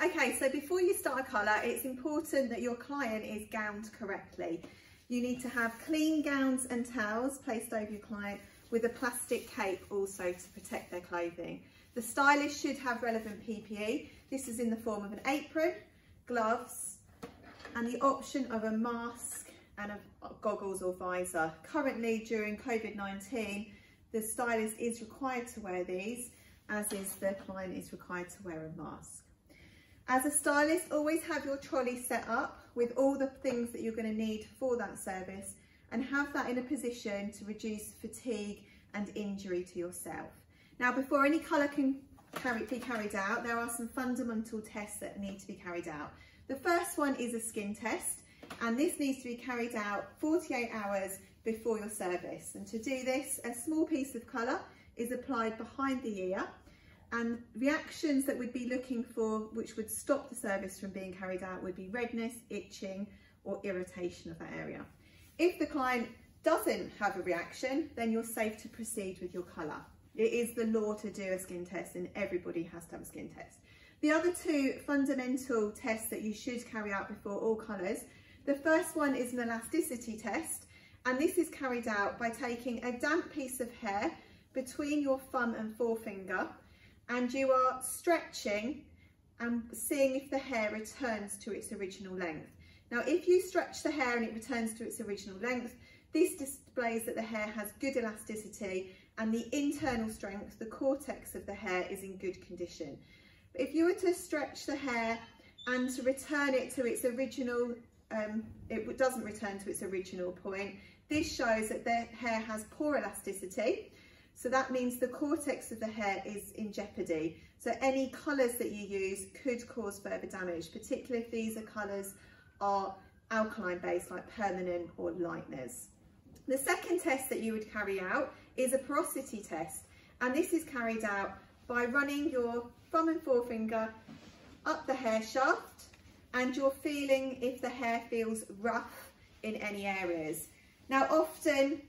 Okay, so before you start a colour, it's important that your client is gowned correctly. You need to have clean gowns and towels placed over your client with a plastic cape also to protect their clothing. The stylist should have relevant PPE. This is in the form of an apron, gloves, and the option of a mask and a goggles or visor. Currently, during COVID-19, the stylist is required to wear these, as is the client is required to wear a mask. As a stylist, always have your trolley set up with all the things that you're going to need for that service and have that in a position to reduce fatigue and injury to yourself. Now, before any colour can carry, be carried out, there are some fundamental tests that need to be carried out. The first one is a skin test and this needs to be carried out 48 hours before your service. And to do this, a small piece of colour is applied behind the ear and reactions that we'd be looking for which would stop the service from being carried out would be redness, itching or irritation of that area. If the client doesn't have a reaction, then you're safe to proceed with your colour. It is the law to do a skin test and everybody has to have a skin test. The other two fundamental tests that you should carry out before all colours, the first one is an elasticity test and this is carried out by taking a damp piece of hair between your thumb and forefinger and you are stretching and seeing if the hair returns to its original length. Now, if you stretch the hair and it returns to its original length, this displays that the hair has good elasticity and the internal strength, the cortex of the hair is in good condition. If you were to stretch the hair and to return it to its original, um, it doesn't return to its original point, this shows that the hair has poor elasticity so that means the cortex of the hair is in jeopardy. So any colours that you use could cause further damage, particularly if these are colours are alkaline based like permanent or lighteners. The second test that you would carry out is a porosity test and this is carried out by running your thumb and forefinger up the hair shaft and you're feeling if the hair feels rough in any areas. Now often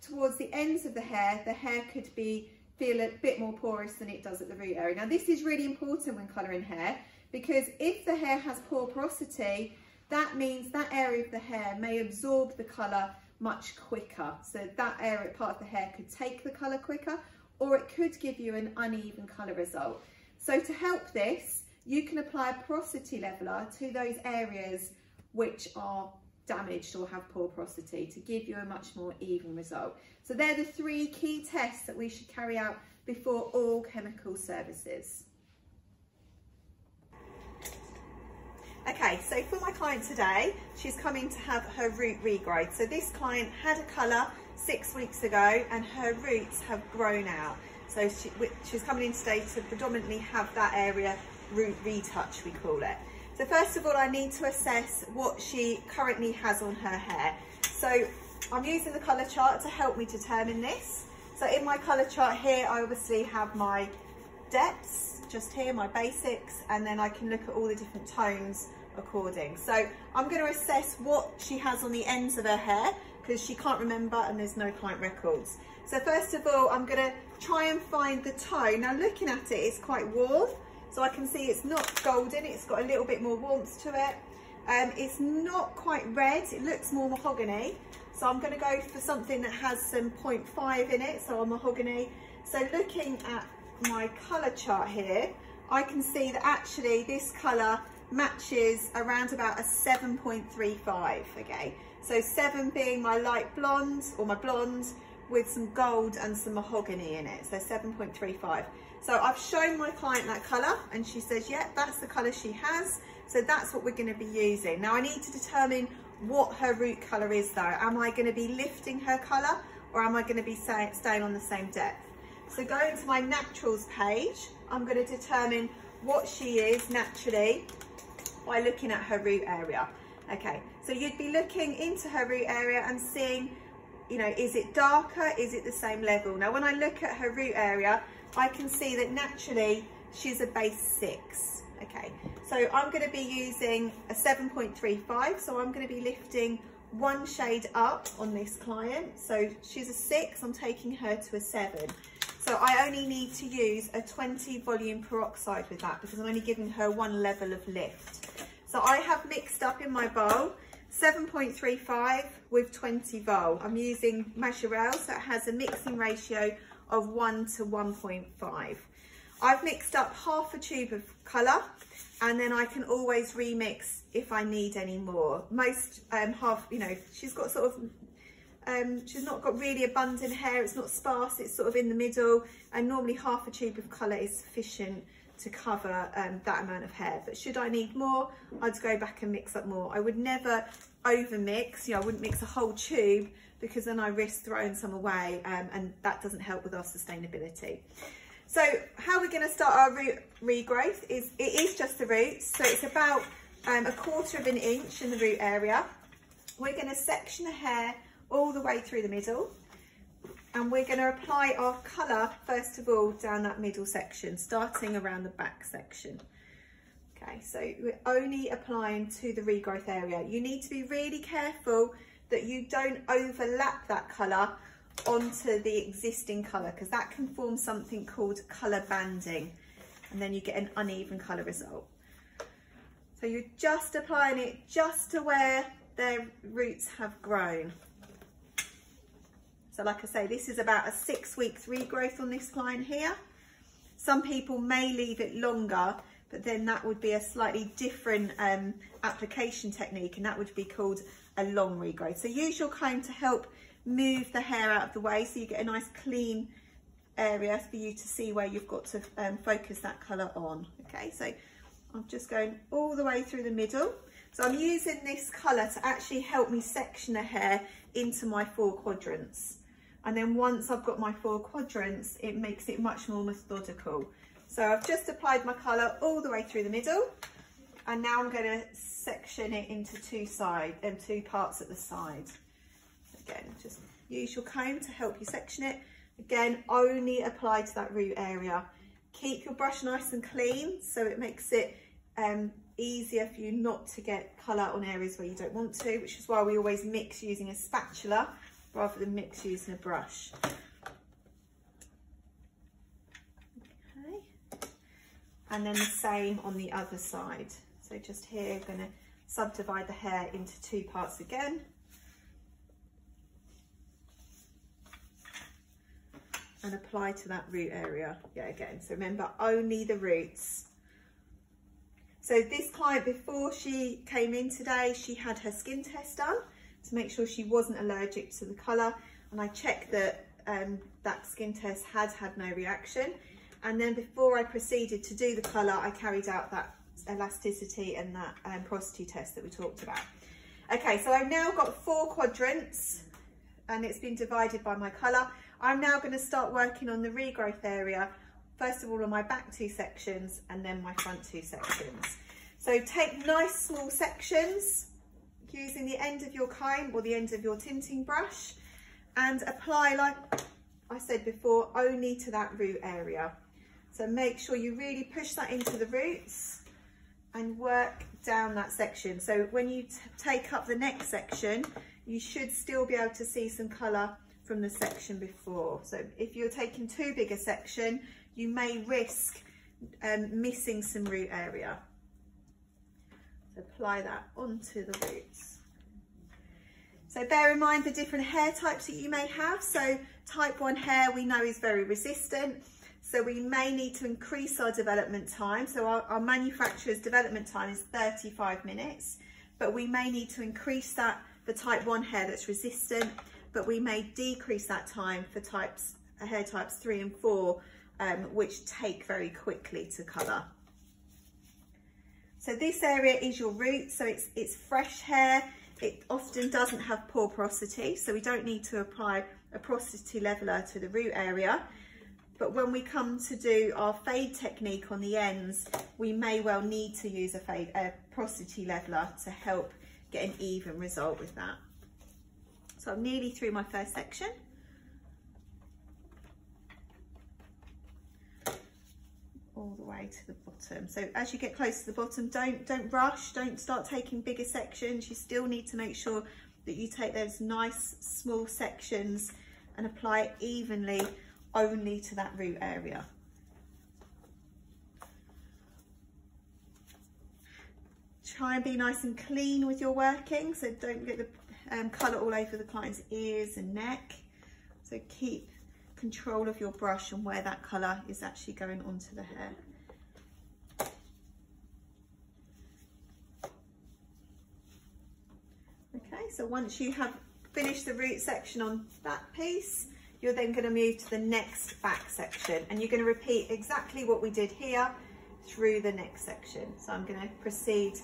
towards the ends of the hair, the hair could be feel a bit more porous than it does at the root area. Now this is really important when colouring hair because if the hair has poor porosity, that means that area of the hair may absorb the colour much quicker. So that area, part of the hair could take the colour quicker or it could give you an uneven colour result. So to help this, you can apply a porosity leveller to those areas which are damaged or have poor porosity to give you a much more even result. So they're the three key tests that we should carry out before all chemical services. Okay, so for my client today, she's coming to have her root regrowth. So this client had a colour six weeks ago and her roots have grown out. So she, she's coming in today to predominantly have that area root retouch, we call it. So first of all, I need to assess what she currently has on her hair. So I'm using the colour chart to help me determine this. So in my colour chart here, I obviously have my depths, just here, my basics, and then I can look at all the different tones according. So I'm going to assess what she has on the ends of her hair because she can't remember and there's no client records. So first of all, I'm going to try and find the tone. Now looking at it, it's quite warm. So I can see it's not golden, it's got a little bit more warmth to it. Um, it's not quite red, it looks more mahogany. So I'm going to go for something that has some 0.5 in it, so a mahogany. So looking at my colour chart here, I can see that actually this colour matches around about a 7.35, okay? So 7 being my light blonde, or my blonde, with some gold and some mahogany in it, so 7.35. So I've shown my client that colour and she says, yeah, that's the colour she has. So that's what we're going to be using. Now I need to determine what her root colour is though. Am I going to be lifting her colour or am I going to be staying on the same depth? So going to my naturals page, I'm going to determine what she is naturally by looking at her root area. Okay, so you'd be looking into her root area and seeing, you know, is it darker? Is it the same level? Now, when I look at her root area, I can see that naturally she's a base six. Okay, so I'm going to be using a 7.35, so I'm going to be lifting one shade up on this client. So she's a six, I'm taking her to a seven. So So I only need to use a 20 volume peroxide with that because I'm only giving her one level of lift. So I have mixed up in my bowl 7.35 with 20 vol. I'm using Majirel, so it has a mixing ratio of 1 to 1.5. I've mixed up half a tube of colour and then I can always remix if I need any more. Most um, half, you know, she's got sort of, um, she's not got really abundant hair, it's not sparse, it's sort of in the middle and normally half a tube of colour is sufficient to cover um, that amount of hair. But should I need more, I'd go back and mix up more. I would never over mix, you know, I wouldn't mix a whole tube because then I risk throwing some away um, and that doesn't help with our sustainability. So how we're going to start our root regrowth is, it is just the roots. So it's about um, a quarter of an inch in the root area. We're going to section the hair all the way through the middle. And we're going to apply our colour, first of all, down that middle section, starting around the back section. Okay, so we're only applying to the regrowth area. You need to be really careful that you don't overlap that colour onto the existing colour because that can form something called colour banding and then you get an uneven colour result. So you're just applying it just to where their roots have grown. So like I say, this is about a six weeks regrowth on this client here. Some people may leave it longer, but then that would be a slightly different um, application technique and that would be called a long regrowth. So use your comb to help move the hair out of the way so you get a nice clean area for you to see where you've got to um, focus that colour on. Okay, so I'm just going all the way through the middle. So I'm using this colour to actually help me section the hair into my four quadrants. And then once I've got my four quadrants, it makes it much more methodical. So I've just applied my colour all the way through the middle. And now I'm going to section it into two sides and um, two parts at the side. Again, just use your comb to help you section it. Again, only apply to that root area. Keep your brush nice and clean so it makes it um, easier for you not to get colour on areas where you don't want to, which is why we always mix using a spatula rather than mix using a brush. Okay. And then the same on the other side. So just here, I'm going to subdivide the hair into two parts again. and apply to that root area yeah again. So remember only the roots. So this client before she came in today she had her skin test done to make sure she wasn't allergic to the color and I checked that um, that skin test had had no reaction. And then before I proceeded to do the color I carried out that elasticity and that um, porosity test that we talked about okay so I've now got four quadrants and it's been divided by my color I'm now going to start working on the regrowth area, first of all on my back two sections and then my front two sections. So take nice small sections using the end of your comb or the end of your tinting brush and apply like I said before only to that root area. So make sure you really push that into the roots and work down that section. So when you take up the next section, you should still be able to see some colour from the section before. So if you're taking too big a section, you may risk um, missing some root area. So apply that onto the roots. So bear in mind the different hair types that you may have. So type 1 hair we know is very resistant. So we may need to increase our development time. So our, our manufacturer's development time is 35 minutes, but we may need to increase that for type 1 hair that's resistant but we may decrease that time for types hair types three and four, um, which take very quickly to colour. So this area is your root, so it's, it's fresh hair. It often doesn't have poor porosity, so we don't need to apply a porosity leveler to the root area. But when we come to do our fade technique on the ends, we may well need to use a fade, a leveler to help get an even result with that. So I'm nearly through my first section. all the way to the bottom. So as you get close to the bottom, don't, don't rush, don't start taking bigger sections. You still need to make sure that you take those nice small sections and apply it evenly only to that root area. Try and be nice and clean with your working, so don't get the um, colour all over the client's ears and neck. So keep control of your brush and where that colour is actually going onto the hair. Okay, so once you have finished the root section on that piece, you're then going to move to the next back section and you're going to repeat exactly what we did here through the next section. So I'm going to proceed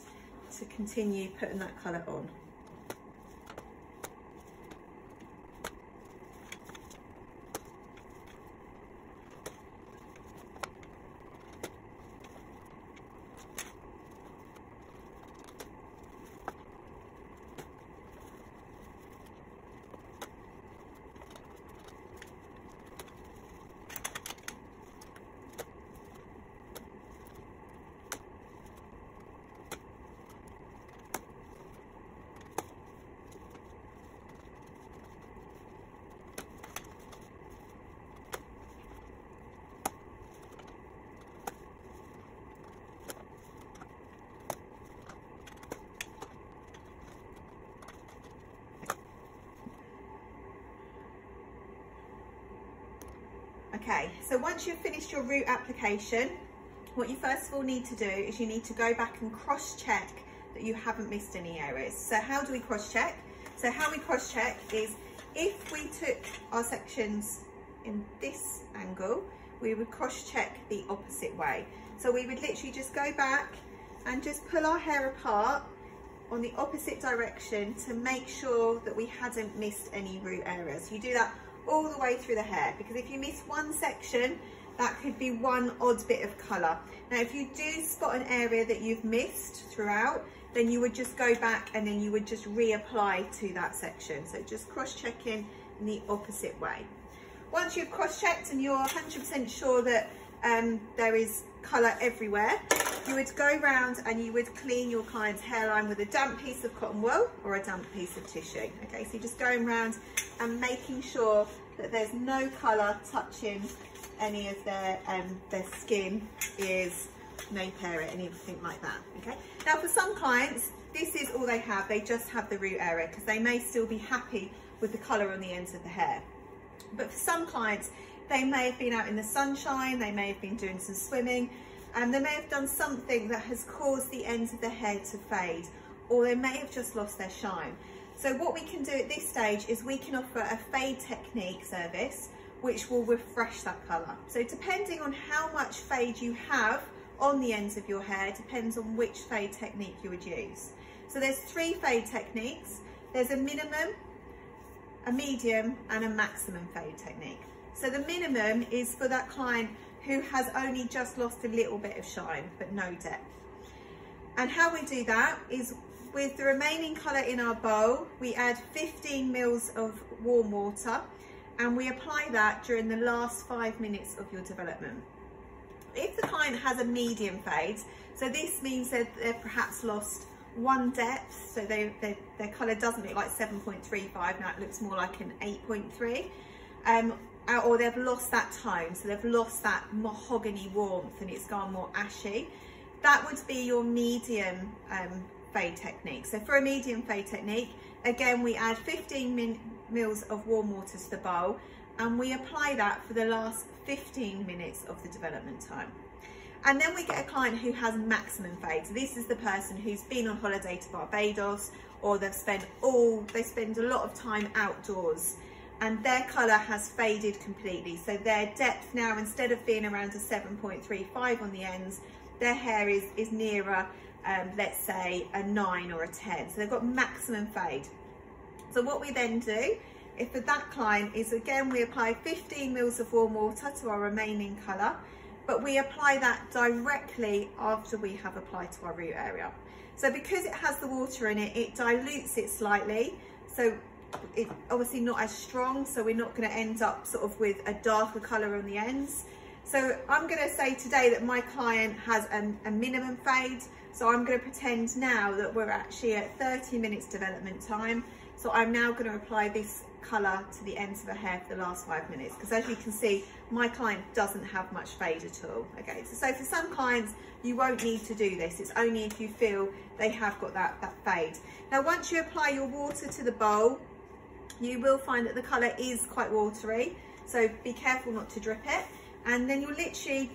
to continue putting that colour on. Okay, so once you've finished your root application, what you first of all need to do is you need to go back and cross-check that you haven't missed any areas. So how do we cross-check? So how we cross-check is if we took our sections in this angle, we would cross-check the opposite way. So we would literally just go back and just pull our hair apart on the opposite direction to make sure that we hadn't missed any root areas. You do that all the way through the hair because if you miss one section that could be one odd bit of colour. Now if you do spot an area that you've missed throughout then you would just go back and then you would just reapply to that section. So just cross-checking in the opposite way. Once you've cross-checked and you're 100% sure that um, there is colour everywhere, you would go round and you would clean your client's hairline with a damp piece of cotton wool or a damp piece of tissue. Okay, so you're just going round and making sure that there's no colour touching any of their um, their skin, ears, nape area, anything like that. Okay. Now for some clients, this is all they have. They just have the root area because they may still be happy with the colour on the ends of the hair. But for some clients, they may have been out in the sunshine, they may have been doing some swimming, and they may have done something that has caused the ends of the hair to fade, or they may have just lost their shine. So what we can do at this stage is we can offer a fade technique service, which will refresh that colour. So depending on how much fade you have on the ends of your hair, depends on which fade technique you would use. So there's three fade techniques. There's a minimum, a medium and a maximum fade technique. So the minimum is for that client who has only just lost a little bit of shine, but no depth. And how we do that is with the remaining colour in our bowl, we add 15 mils of warm water and we apply that during the last five minutes of your development. If the client has a medium fade, so this means that they've perhaps lost one depth, so they, they, their colour doesn't look like 7.35, now it looks more like an 8.3, um, or they've lost that tone, so they've lost that mahogany warmth and it's gone more ashy. That would be your medium um, fade technique. So for a medium fade technique, again, we add 15 min mils of warm water to the bowl and we apply that for the last 15 minutes of the development time. And then we get a client who has maximum fade. So this is the person who's been on holiday to Barbados or they've spent all, they spend a lot of time outdoors and their colour has faded completely. So their depth now, instead of being around a 7.35 on the ends, their hair is, is nearer, um, let's say, a 9 or a 10. So they've got maximum fade. So what we then do, if for that client, is again, we apply 15 mils of warm water to our remaining colour, but we apply that directly after we have applied to our root area. So because it has the water in it, it dilutes it slightly. So it's obviously not as strong, so we're not going to end up sort of with a darker colour on the ends. So I'm going to say today that my client has a, a minimum fade. So I'm going to pretend now that we're actually at 30 minutes development time. So I'm now going to apply this colour to the ends of her hair for the last five minutes because as you can see my client doesn't have much fade at all okay so, so for some clients you won't need to do this it's only if you feel they have got that that fade now once you apply your water to the bowl you will find that the colour is quite watery so be careful not to drip it and then you're literally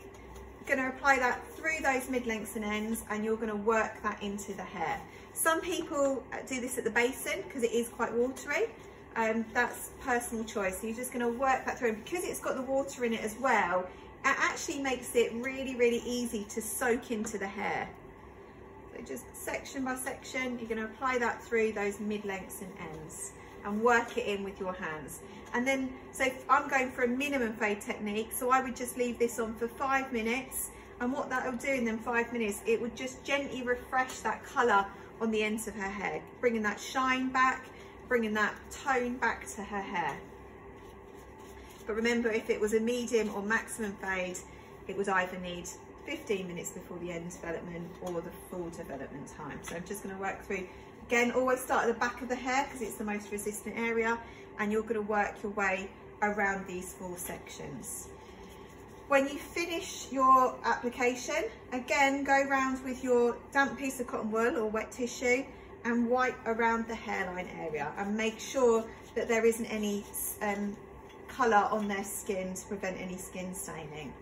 going to apply that through those mid-lengths and ends and you're going to work that into the hair some people do this at the basin because it is quite watery um, that's personal choice. So you're just going to work that through. And because it's got the water in it as well, it actually makes it really, really easy to soak into the hair. So just section by section, you're going to apply that through those mid-lengths and ends and work it in with your hands. And then, so I'm going for a minimum fade technique, so I would just leave this on for five minutes. And what that will do in them five minutes, it would just gently refresh that colour on the ends of her hair, bringing that shine back, bringing that tone back to her hair. But remember, if it was a medium or maximum fade, it would either need 15 minutes before the end development or the full development time. So I'm just going to work through, again, always start at the back of the hair because it's the most resistant area and you're going to work your way around these four sections. When you finish your application, again, go around with your damp piece of cotton wool or wet tissue and wipe around the hairline area and make sure that there isn't any um, colour on their skin to prevent any skin staining.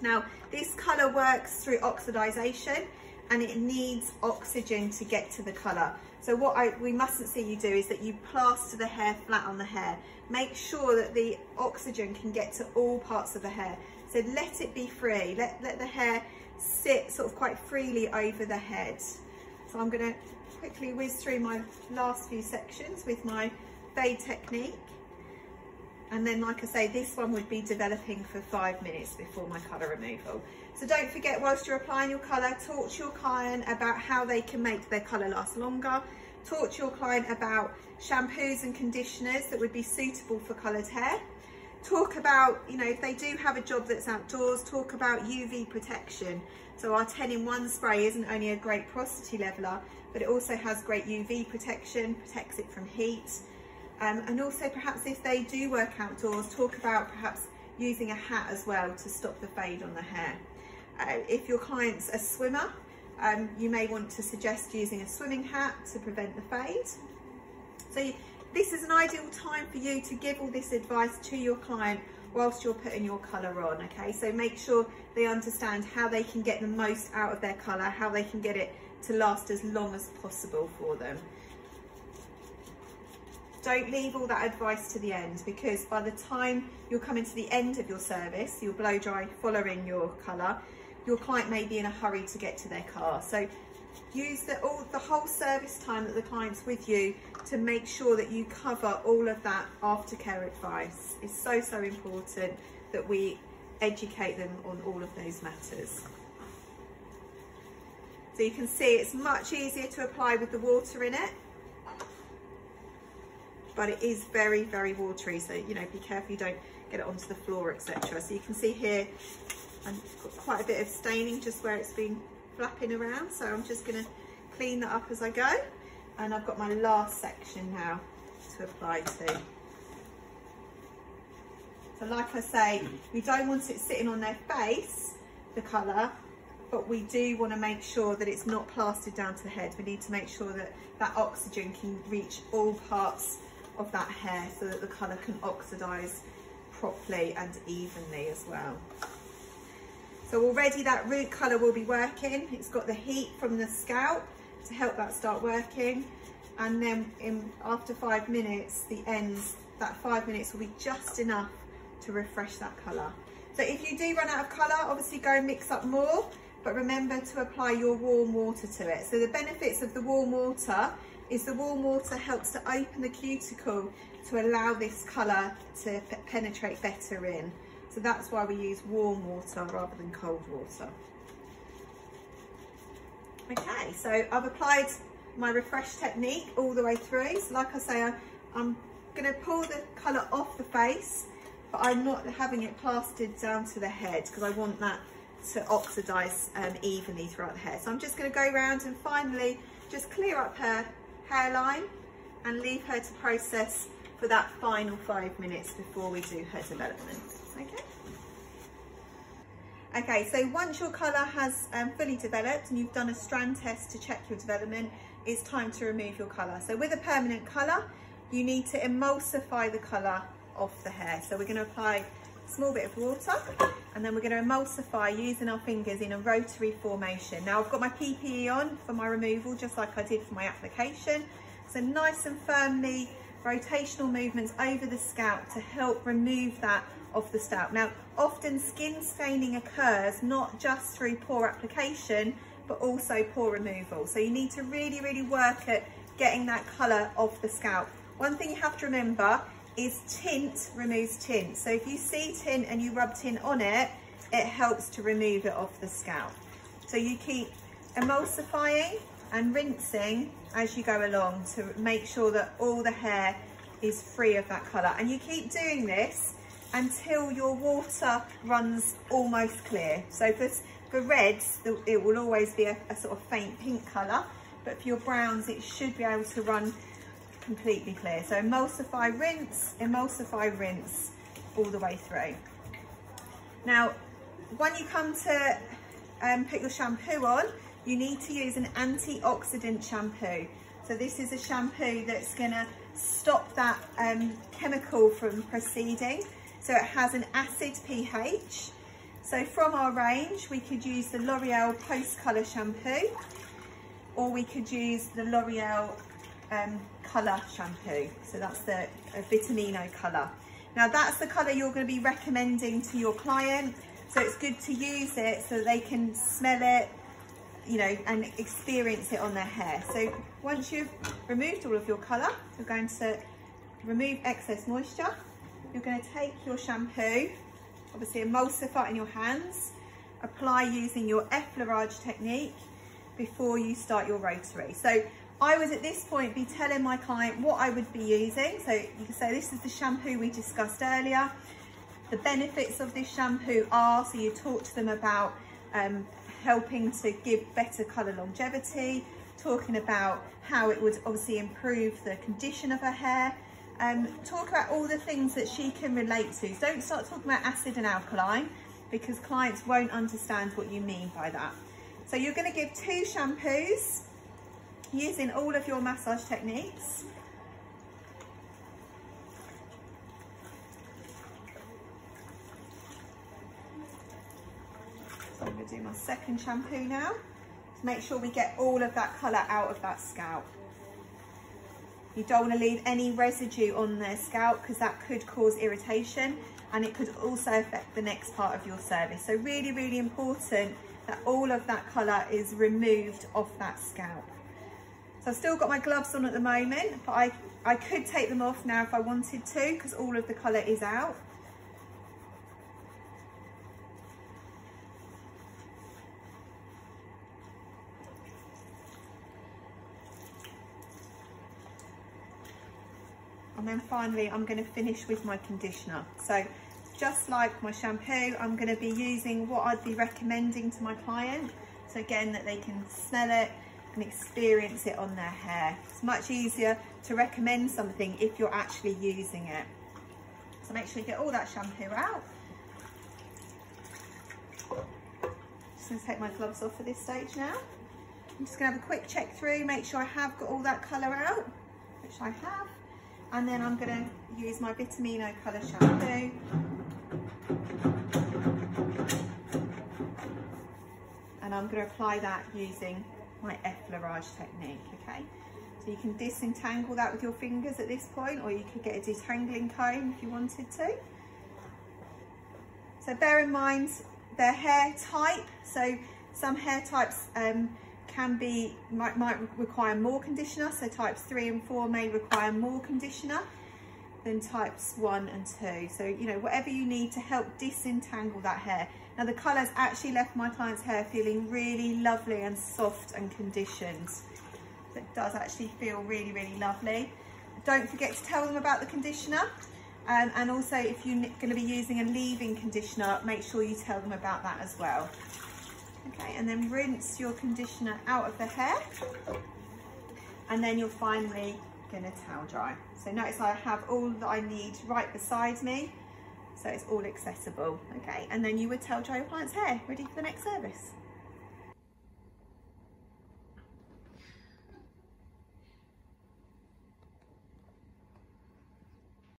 Now this colour works through oxidisation and it needs oxygen to get to the colour. So what I, we mustn't see you do is that you plaster the hair flat on the hair. Make sure that the oxygen can get to all parts of the hair. So let it be free, let, let the hair sit sort of quite freely over the head. So I'm going to quickly whiz through my last few sections with my fade technique. And then, like I say, this one would be developing for five minutes before my colour removal. So don't forget, whilst you're applying your colour, talk to your client about how they can make their colour last longer. Talk to your client about shampoos and conditioners that would be suitable for coloured hair. Talk about, you know, if they do have a job that's outdoors, talk about UV protection. So our 10 in 1 spray isn't only a great porosity leveler, but it also has great UV protection, protects it from heat. Um, and also perhaps if they do work outdoors, talk about perhaps using a hat as well to stop the fade on the hair. Uh, if your client's a swimmer, um, you may want to suggest using a swimming hat to prevent the fade. So this is an ideal time for you to give all this advice to your client whilst you're putting your colour on, okay? So make sure they understand how they can get the most out of their colour, how they can get it to last as long as possible for them. Don't leave all that advice to the end because by the time you're coming to the end of your service, your blow dry following your colour, your client may be in a hurry to get to their car. So use the, all, the whole service time that the client's with you to make sure that you cover all of that aftercare advice. It's so, so important that we educate them on all of those matters. So you can see it's much easier to apply with the water in it. But it is very, very watery. So, you know, be careful you don't get it onto the floor, etc. So you can see here, I've got quite a bit of staining just where it's been flapping around. So I'm just going to clean that up as I go. And I've got my last section now to apply to. So like I say, we don't want it sitting on their face, the colour, but we do want to make sure that it's not plastered down to the head. We need to make sure that that oxygen can reach all parts of that hair so that the colour can oxidise properly and evenly as well. So already that root colour will be working. It's got the heat from the scalp to help that start working. And then in, after five minutes, the ends, that five minutes will be just enough to refresh that colour. So if you do run out of colour, obviously go and mix up more but remember to apply your warm water to it. So the benefits of the warm water is the warm water helps to open the cuticle to allow this colour to penetrate better in. So that's why we use warm water rather than cold water. Okay, so I've applied my refresh technique all the way through. So like I say, I'm going to pull the colour off the face, but I'm not having it plastered down to the head because I want that to oxidise um, evenly throughout the hair. So I'm just going to go around and finally just clear up her hairline and leave her to process for that final five minutes before we do her development, okay? Okay, so once your colour has um, fully developed and you've done a strand test to check your development, it's time to remove your colour. So with a permanent colour, you need to emulsify the colour of the hair. So we're going to apply a small bit of water and then we're going to emulsify using our fingers in a rotary formation. Now I've got my PPE on for my removal, just like I did for my application. So nice and firmly rotational movements over the scalp to help remove that off the scalp. Now, often skin staining occurs not just through poor application, but also poor removal. So you need to really, really work at getting that colour off the scalp. One thing you have to remember is tint removes tint. So if you see tint and you rub tint on it, it helps to remove it off the scalp. So you keep emulsifying and rinsing as you go along to make sure that all the hair is free of that colour. And you keep doing this until your water runs almost clear. So for, for reds, it will always be a, a sort of faint pink colour, but for your browns, it should be able to run completely clear. So emulsify, rinse, emulsify, rinse all the way through. Now, when you come to um, put your shampoo on, you need to use an antioxidant shampoo. So this is a shampoo that's gonna stop that um, chemical from proceeding. So it has an acid pH. So from our range, we could use the L'Oreal Post Colour Shampoo, or we could use the L'Oreal um, Colour Shampoo. So that's the Vitamino Colour. Now that's the colour you're going to be recommending to your client. So it's good to use it so they can smell it, you know, and experience it on their hair. So once you've removed all of your colour, you're going to remove excess moisture. You're going to take your shampoo, obviously emulsify in your hands, apply using your effleurage technique before you start your rotary. So I would at this point be telling my client what I would be using. So you can say this is the shampoo we discussed earlier. The benefits of this shampoo are, so you talk to them about um, helping to give better colour longevity, talking about how it would obviously improve the condition of her hair, um, talk about all the things that she can relate to. Don't start talking about acid and alkaline because clients won't understand what you mean by that. So you're going to give two shampoos using all of your massage techniques. So I'm going to do my second shampoo now to make sure we get all of that colour out of that scalp. You don't want to leave any residue on their scalp because that could cause irritation and it could also affect the next part of your service. So really, really important that all of that colour is removed off that scalp. So I've still got my gloves on at the moment, but I, I could take them off now if I wanted to because all of the colour is out. And then finally, I'm gonna finish with my conditioner. So just like my shampoo, I'm gonna be using what I'd be recommending to my client. So again, that they can smell it and experience it on their hair. It's much easier to recommend something if you're actually using it. So make sure you get all that shampoo out. Just gonna take my gloves off at this stage now. I'm just gonna have a quick check through, make sure I have got all that colour out, which I have. And then I'm going to use my Vitamino Colour Shampoo. And I'm going to apply that using my effleurage technique, okay? So you can disentangle that with your fingers at this point, or you could get a detangling comb if you wanted to. So bear in mind their hair type. So some hair types um, can be, might, might require more conditioner. So types three and four may require more conditioner than types one and two. So, you know, whatever you need to help disentangle that hair. Now the colours actually left my client's hair feeling really lovely and soft and conditioned. It does actually feel really, really lovely. Don't forget to tell them about the conditioner. Um, and also if you're going to be using a leave-in conditioner, make sure you tell them about that as well. Okay, and then rinse your conditioner out of the hair. And then you're finally gonna towel dry. So notice I have all that I need right beside me. So it's all accessible, okay? And then you would towel dry your client's hair, ready for the next service.